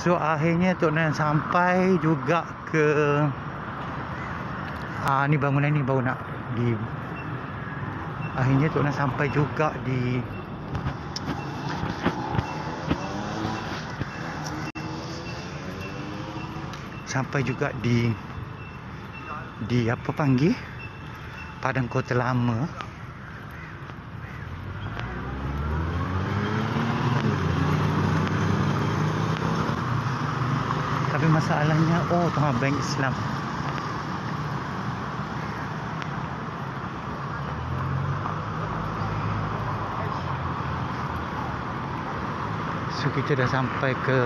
So akhirnya Tok Nan sampai juga ke ah ni bangunan ni baru nak di akhirnya Tok Nan sampai juga di sampai juga di di apa panggil? Padang Kota Lama tapi masalahnya oh tengah bank Islam. So kita dah sampai ke